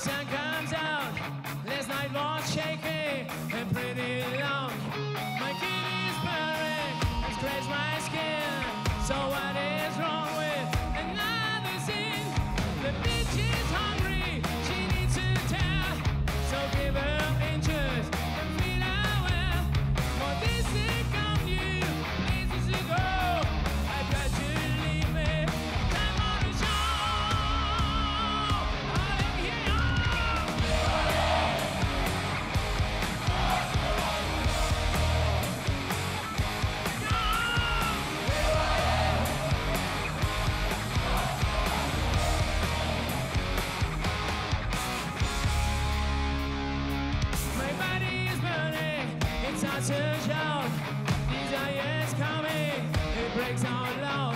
sun comes out. Last night was shaky and pretty long. My kid is purring, it's crazy my skin. So I attention. Desire is coming, it breaks our love.